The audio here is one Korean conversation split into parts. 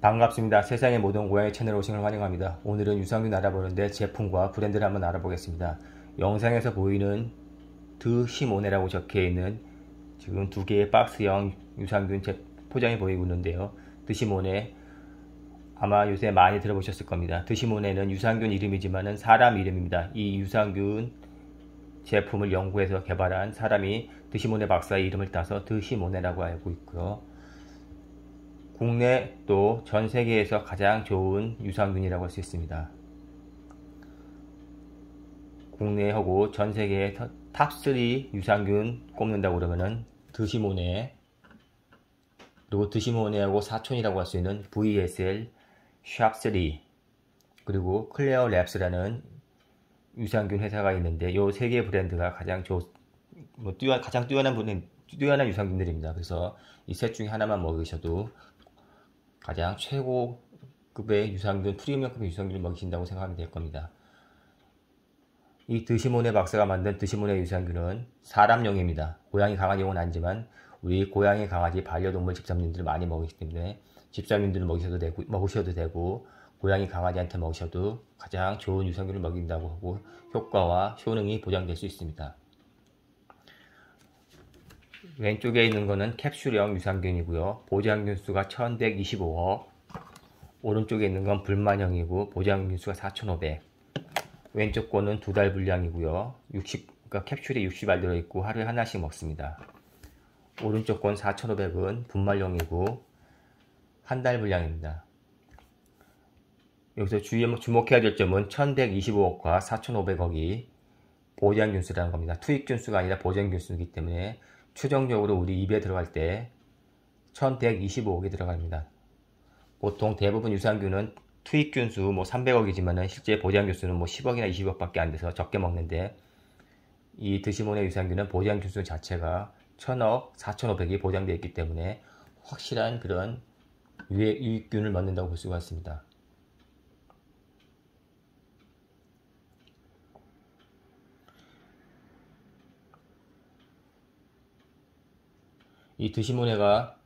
반갑습니다. 세상의 모든 고양이 채널 오신 걸 환영합니다. 오늘은 유산균 알아보는데 제품과 브랜드를 한번 알아보겠습니다. 영상에서 보이는 드시모네라고 적혀있는 지금 두 개의 박스형 유산균 포장이 보이고 있는데요. 드시모네 아마 요새 많이 들어보셨을 겁니다. 드시모네는 유산균 이름이지만 사람 이름입니다. 이 유산균 제품을 연구해서 개발한 사람이 드시모네 박사의 이름을 따서 드시모네라고 알고 있고요. 국내 또 전 세계에서 가장 좋은 유산균이라고 할 수 있습니다. 국내하고 전 세계의 top 3 유산균 꼽는다고 그러면은 드시모네 그리고 드시모네하고 사촌이라고 할 수 있는 VSL, 샵3 그리고 클레어 랩스라는 유산균 회사가 있는데 이 세 개 브랜드가 가장 좋, 뭐 뛰어, 가장 뛰어난 분은 뛰어난 유산균들입니다. 그래서 이 셋 중에 하나만 먹으셔도 가장 최고급의 유산균, 프리미엄급의 유산균을 먹이신다고 생각하면 될 겁니다. 이 드시모네 박사가 만든 드시모네 유산균은 사람용입니다. 고양이 강아지용은 아니지만 우리 고양이 강아지 반려동물 집사님들 많이 먹기 때문에 집사님들 먹으셔도 되고 먹으셔도 되고 고양이 강아지한테 먹으셔도 가장 좋은 유산균을 먹인다고 하고 효과와 효능이 보장될 수 있습니다. 왼쪽에 있는 것은 캡슐형 유산균이고요. 보장균 수가 1125억. 오른쪽에 있는 건 불만형이고 보장균 수가 4500. 왼쪽 거는 두 달 분량이고요. 60, 그러니까 캡슐에 60알 들어있고 하루에 하나씩 먹습니다. 오른쪽 건 4500은 분말용이고 한 달 분량입니다. 여기서 주목해야 될 점은 1125억과 4500억이 보장균수라는 겁니다. 투입균수가 아니라 보장균수이기 때문에 최종적으로 우리 입에 들어갈 때 1125억이 들어갑니다. 보통 대부분 유산균은 투입균수 뭐 300억이지만 실제 보장균수는 뭐 10억이나 20억밖에 안 돼서 적게 먹는데 이 드시모네 유산균은 보장균수 자체가 1000억, 4500이 보장되어 있기 때문에 확실한 그런 유익균을 만든다고 볼 수가 있습니다. 이 드시모네가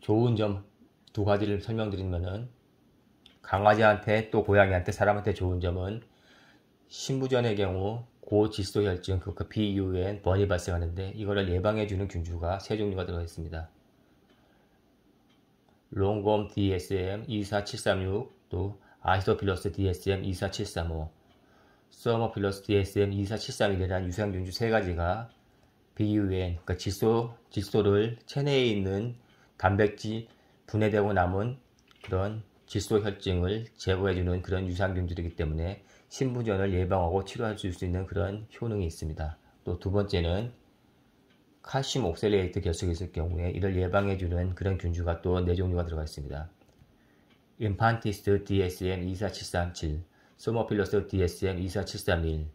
좋은 점 두 가지를 설명드리면은 강아지한테 또 고양이한테 사람한테 좋은 점은 신부전의 경우 고질소혈증 그 BUN 번이 발생하는데 이거를 예방해주는 균주가 세 종류가 들어 있습니다. 롱곰 DSM 24736 또 아이소필러스 DSM 24735 서머필러스 DSM 24731이라는 유상균주 세 가지가 BUN, 그러니까 질소, 질소를 체내에 있는 단백질 분해되고 남은 그런 질소 혈증을 제거해주는 그런 유산균들이기 때문에 신부전을 예방하고 치료할 수 있는 그런 효능이 있습니다. 또 두 번째는 칼슘 oxalate 결석이 있을 경우에 이를 예방해주는 그런 균주가 또 네 종류가 들어가 있습니다. infantis DSM 24737, thermophilus DSM 24731,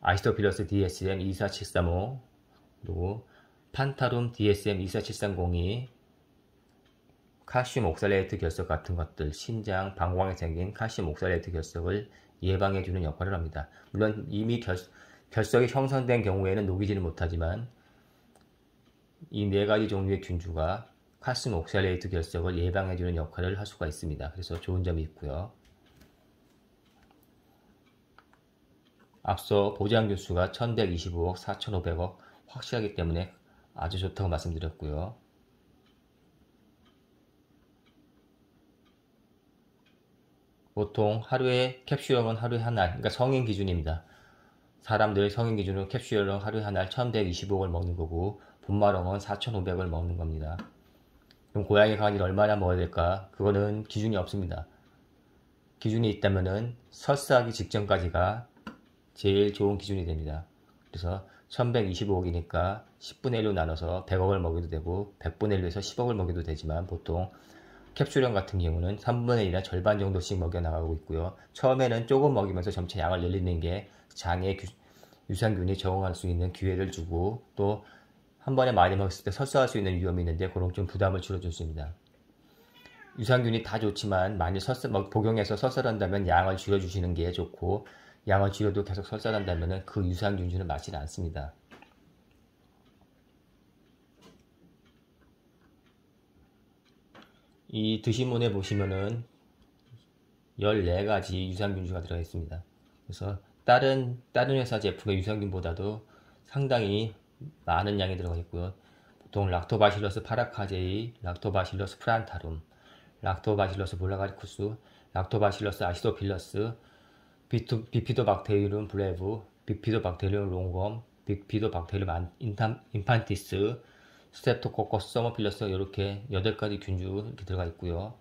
acidophilus DSM 24735, 그리고 plantarum DSM 24730이 칼슘 oxalate 결석 같은 것들, 신장, 방광에 생긴 칼슘 oxalate 결석을 예방해주는 역할을 합니다. 물론 이미 결, 결석이 형성된 경우에는 녹이지는 못하지만 이 네 가지 종류의 균주가 칼슘 옥살레이트 결석을 예방해주는 역할을 할 수가 있습니다. 그래서 좋은 점이 있고요. 앞서 보장균수가 1125억, 4500억 확실하기 때문에 아주 좋다고 말씀드렸고요. 보통 하루에 캡슐형은 하루에 한 알, 그러니까 성인 기준입니다. 사람들 성인 기준으로 캡슐형 하루에 한 알 1125을 먹는 거고 분말형은 4500을 먹는 겁니다. 그럼 고양이 강아지를 얼마나 먹어야 될까? 그거는 기준이 없습니다. 기준이 있다면은 설사하기 직전까지가 제일 좋은 기준이 됩니다. 그래서 1125억이니까 10분의 1로 나눠서 100억을 먹여도 되고 100분의 1로 해서 10억을 먹여도 되지만 보통 캡슐형 같은 경우는 3분의 1이나 절반 정도씩 먹여 나가고 있고요. 처음에는 조금 먹이면서 점차 양을 늘리는 게 장에 유산균이 적응할 수 있는 기회를 주고 또 한 번에 많이 먹었을 때 설사할 수 있는 위험이 있는데 그런 좀 부담을 줄여줄 수 있습니다. 유산균이 다 좋지만 만약 설사, 복용해서 설사한다면 양을 줄여주시는 게 좋고 양을 줄여도 계속 설사한다면 그 유산균주는 맞지는 않습니다. 이 드시모네 보시면은 14가지 유산균주가 들어가 있습니다. 그래서 다른 다른 회사 제품의 유산균보다도 상당히 많은 양이 들어가 있고요. 보통 Lactobacillus paracasei, Lactobacillus plantarum, Lactobacillus bulgaricus, Lactobacillus acidophilus, Bifidobacterium breve, Bifidobacterium longum, Bifidobacterium infantis, Streptococcus thermophilus 이렇게 8가지 균주 이렇게 들어가 있고요.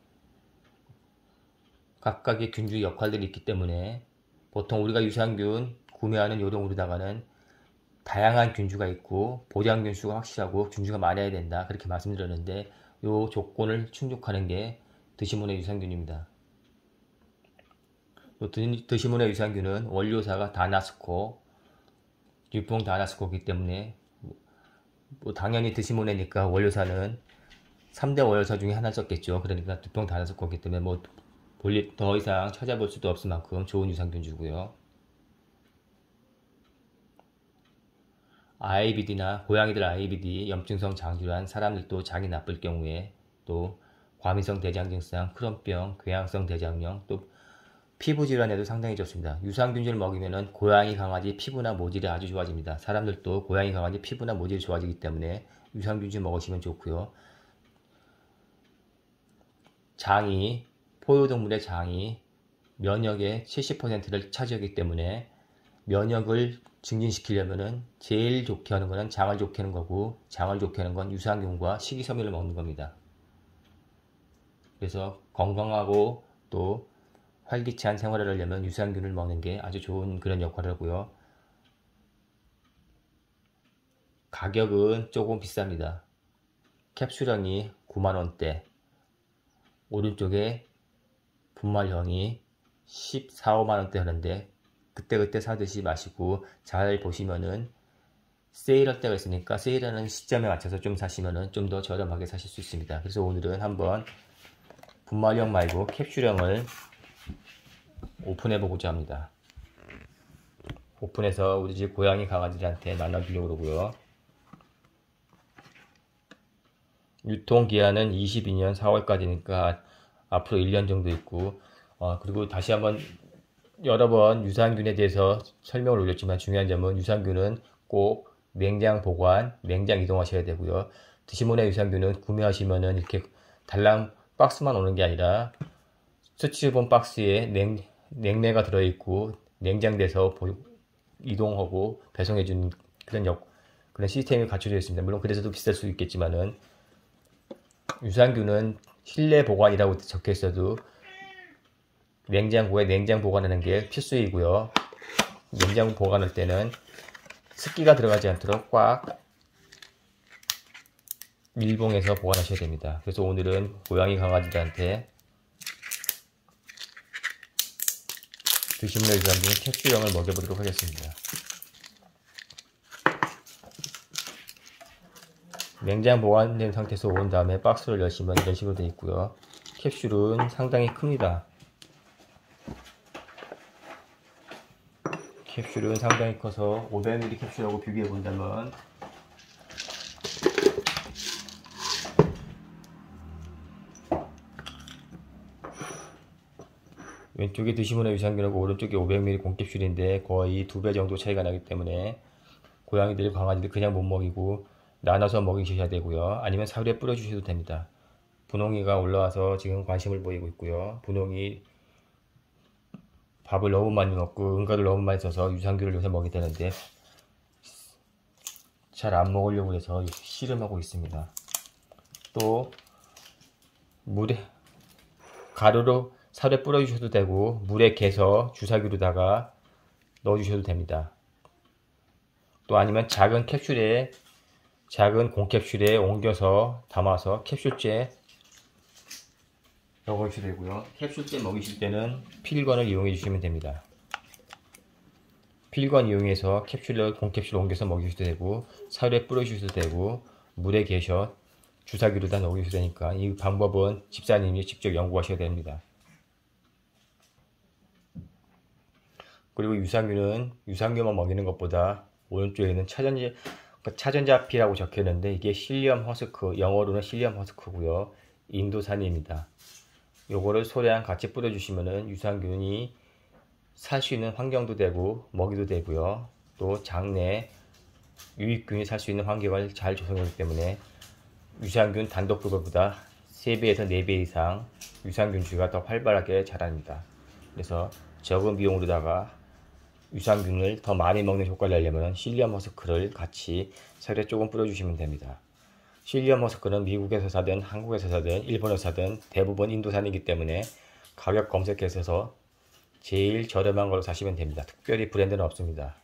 각각의 균주 역할들이 있기 때문에 보통 우리가 유산균 구매하는 요령으로다가는 다양한 균주가 있고 보장 균수가 확실하고 균주가 많아야 된다 그렇게 말씀드렸는데 이 조건을 충족하는 게 드시모네 유산균입니다. 드시모네 유산균은 원료사가 다니스코 유풍 다나스코기 때문에 뭐 당연히 드시문에니까 원료사는 3대 원료사 중에 하나 썼겠죠. 그러니까 두평 다나스코기 때문에 뭐 볼일 더 이상 찾아볼 수도 없을 만큼 좋은 유산균주고요. IBD나 고양이들 IBD 염증성 장질환 사람들도 장이 나쁠 경우에 또 과민성 대장 증상, 크론병, 궤양성 대장염, 또 피부 질환에도 상당히 좋습니다. 유산균주를 먹이면 고양이, 강아지 피부나 모질이 아주 좋아집니다. 사람들도 고양이, 강아지 피부나 모질이 좋아지기 때문에 유산균주 먹으시면 좋고요. 장이 포유동물의 장이 면역의 70%를 차지하기 때문에 면역을 증진시키려면은 제일 좋게 하는 거는 장을 좋게 하는 거고 장을 좋게 하는 건 유산균과 식이섬유를 먹는 겁니다. 그래서 건강하고 또 활기찬 생활을 하려면 유산균을 먹는 게 아주 좋은 그런 역할을 하고요. 가격은 조금 비쌉니다. 캡슐형이 9만원대 오른쪽에 분말형이 14, 5만원대 하는데 그때그때 사듯이 마시고 잘 보시면은 세일할 때가 있으니까 세일하는 시점에 맞춰서 좀 사시면은 좀 더 저렴하게 사실 수 있습니다. 그래서 오늘은 한번 분말형 말고 캡슐형을 오픈해 보고자 합니다. 오픈해서 우리 집 고양이 강아지들한테 나눠주려고 그러고요. 유통기한은 22년 4월까지니까 앞으로 1년 정도 있고 어, 그리고 다시 한번 여러 번 유산균에 대해서 설명을 올렸지만 중요한 점은 유산균은 꼭 냉장 보관, 냉장 이동하셔야 되고요. 드시모네 유산균은 구매하시면은 이렇게 달랑 박스만 오는 게 아니라 스치본 박스에 냉, 냉매가 들어있고 냉장돼서 이동하고 배송해주는 그런 역, 그런 시스템이 갖춰져 있습니다. 물론 그래서도 비쌀 수 있겠지만은 유산균은 실내 보관이라고 적혀 있어도 냉장고에 냉장 보관하는 게 필수이고요. 냉장 보관할 때는 습기가 들어가지 않도록 꽉 밀봉해서 보관하셔야 됩니다. 그래서 오늘은 고양이 강아지들한테 드시면 유산균 캡슐형을 먹여보도록 하겠습니다. 냉장 보관된 상태에서 온 다음에 박스를 열시면 이런 식으로 되어 있고요. 캡슐은 상당히 큽니다. 캡슐은 상당히 커서 500ml 캡슐하고 비교해 본다면 왼쪽에 드시문의 유산균하고 오른쪽에 500ml 공캡슐인데 거의 두 배 정도 차이가 나기 때문에 고양이들, 강아지들 그냥 못 먹이고 나눠서 먹이셔야 되고요. 아니면 사료에 뿌려주셔도 됩니다. 분홍이가 올라와서 지금 관심을 보이고 있고요. 분홍이 밥을 너무 많이 먹고 응가를 너무 많이 써서 유산균을 요새 먹이 되는데 잘 안 먹으려고 해서 씨름하고 있습니다. 또 물에 가루로 살에 뿌려주셔도 되고 물에 개서 주사기로다가 넣어주셔도 됩니다. 또 아니면 작은 캡슐에 작은 공캡슐에 옮겨서 담아서 캡슐째 먹으셔도 되고요. 캡슐째 먹이실 때는 필건을 이용해 주시면 됩니다. 필건 이용해서 캡슐을 공캡슐 옮겨서 먹이셔도 되고 사료에 뿌려주셔도 되고 물에 계셔 주사기로 다 넣으셔도 되니까 이 방법은 집사님이 직접 연구하셔야 됩니다. 그리고 유산균은 유산균만 먹이는 것보다 오른쪽에는 차전지 그 차전자피라고 적혀있는데 이게 실리엄 허스크 영어로는 실리엄 허스크고요. 인도산입니다. 요거를 소량 같이 뿌려주시면은 유산균이 살 수 있는 환경도 되고 먹이도 되고요. 또 장내 유익균이 살 수 있는 환경을 잘 조성하기 때문에 유산균 단독 그것보다 3배에서 4배 이상 유산균주가 더 활발하게 자랍니다. 그래서 적은 비용으로다가 유산균을 더 많이 먹는 효과를 내려면 실리엄 머스크를 같이 살에 조금 뿌려주시면 됩니다. 실리엄 머스크는 미국에서 사든 한국에서 사든 일본에서 사든 대부분 인도산이기 때문에 가격 검색해서 제일 저렴한 걸로 사시면 됩니다. 특별히 브랜드는 없습니다.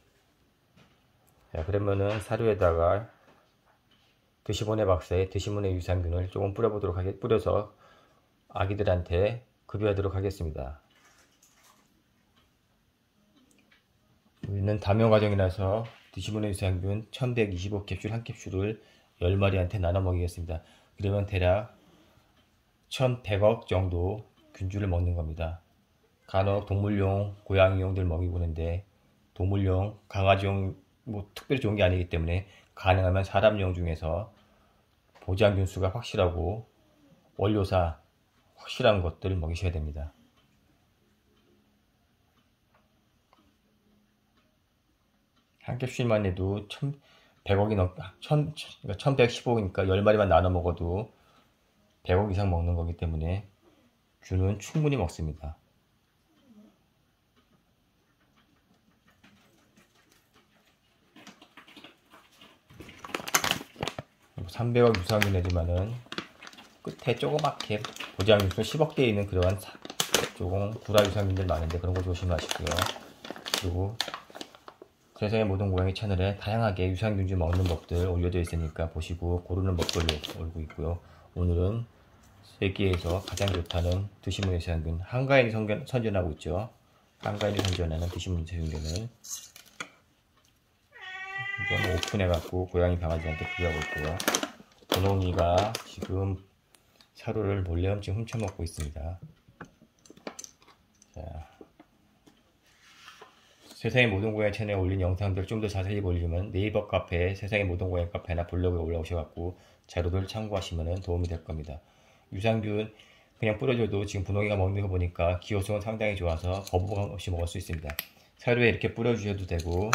자, 그러면은 사료에다가 드시보네 박사의 드시보네 유산균을 조금 뿌려보도록 하겠, 뿌려서 아기들한테 급여하도록 하겠습니다. 우리는 담요 과정이라서 드시보네 유산균 1125캡슐 한 캡슐을 10마리한테 나눠 먹이겠습니다. 그러면 대략 1100억 정도 균주를 먹는 겁니다. 간혹 동물용, 고양이용들 먹이고 있는데 동물용, 강아지용 뭐 특별히 좋은 게 아니기 때문에 가능하면 사람용 중에서 보장균 수가 확실하고 원료사 확실한 것들을 먹이셔야 됩니다. 한 캡슐만 해도 100억이 넘, 1000, 그러니까 1115니까 10마리만 나눠 먹어도 100억 이상 먹는 거기 때문에 균은 충분히 먹습니다. 300억 유상이 내지만은 끝에 조그맣게 보장 유수 10억대 있는 그러한 조금 구라 유상인들 많은데 그런 거 조심하시고요. 그리고 세상의 모든 고양이 채널에 다양하게 유산균주 먹는 법들 올려져 있으니까 보시고 고르는 법들로 올고 있고요. 오늘은 세계에서 가장 좋다는 드시문 유산균 한가인이 선전하고 있죠. 한가인이 선전하는 드시문 유산균을 이건 오픈해갖고 고양이 강아지한테 구하고 있고요. 분홍이가 지금 사료를 몰래 훔쳐 훔쳐먹고 있습니다. 세상의 모든 고양이 채널에 올린 영상들 좀 더 자세히 보려면 네이버 카페, 세상의 모든 고양이 카페나 블로그에 올라오셔갖고 자료들 참고하시면 도움이 될 겁니다. 유산균 그냥 뿌려줘도 지금 분홍이가 먹는 거 보니까 기호성은 상당히 좋아서 거부감 없이 먹을 수 있습니다. 사료에 이렇게 뿌려주셔도 되고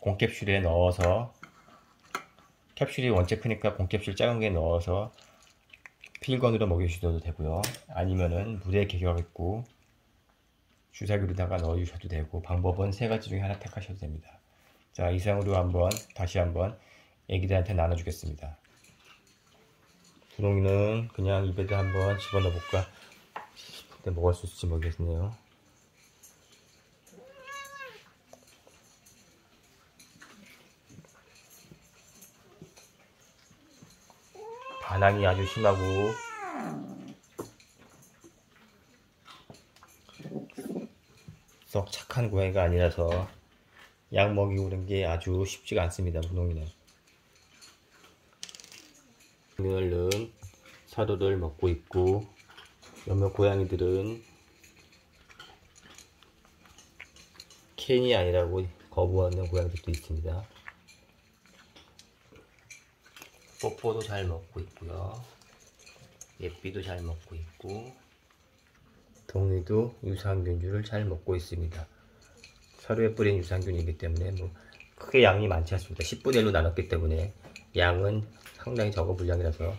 공캡슐에 넣어서 캡슐이 원체 크니까 공캡슐 작은 게 넣어서 필건으로 먹여주셔도 되고요. 아니면은 물에 개겨갖고 주사기로다가 넣어주셔도 되고 방법은 세 가지 중에 하나 택하셔도 됩니다. 자 이상으로 한번 다시 한번 애기들한테 나눠주겠습니다. 분홍이는 그냥 입에다 한번 집어넣어 볼까 싶은데 먹을 수 있을지 모르겠네요. 반항이 아주 심하고 썩 착한 고양이가 아니라서 약 먹이고 그런 게 아주 쉽지가 않습니다 분홍이는 오늘은 사료를 먹고 있고 몇몇 고양이들은 캔이 아니라고 거부하는 고양이들도 있습니다 뽀뽀도 잘 먹고 있고요. 예삐도 잘 먹고 있고 동이도 유산균주를 잘 먹고 있습니다. 사료에 뿌린 유산균이기 때문에 뭐 크게 양이 많지 않습니다. 10분의 1로 나눴기 때문에 양은 상당히 적은 분량이라서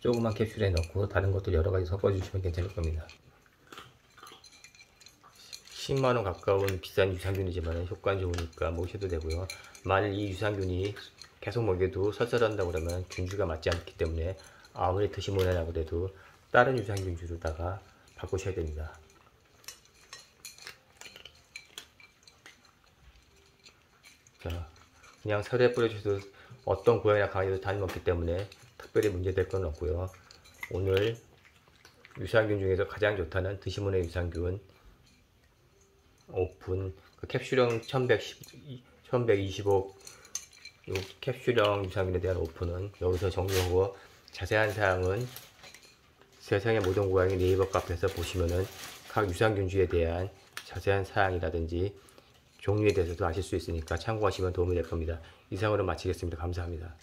조그만 캡슐에 넣고 다른 것들 여러 가지 섞어주시면 괜찮을 겁니다. 10만원 가까운 비싼 유산균이지만 효과는 좋으니까 모셔도 되고요. 만일 이 유산균이 계속 먹여도 설사한다 그러면 균주가 맞지 않기 때문에 아무리 드시모냐라고 해도 다른 유산균주로다가 바꾸셔야 됩니다. 그냥 설에 뿌려주셔도 어떤 고양이나 강아지도 다 먹기 때문에 특별히 문제될 건 없고요. 오늘 유산균 중에서 가장 좋다는 드시문의 유산균 오픈 그 캡슐형 1110, 1125 캡슐형 유산균에 대한 오픈은 여기서 종료하고 자세한 사항은 세상의 모든 고양이 네이버 카페에서 보시면은 각 유산균주에 대한 자세한 사항이라든지 종류에 대해서도 아실 수 있으니까 참고하시면 도움이 될 겁니다. 이상으로 마치겠습니다. 감사합니다.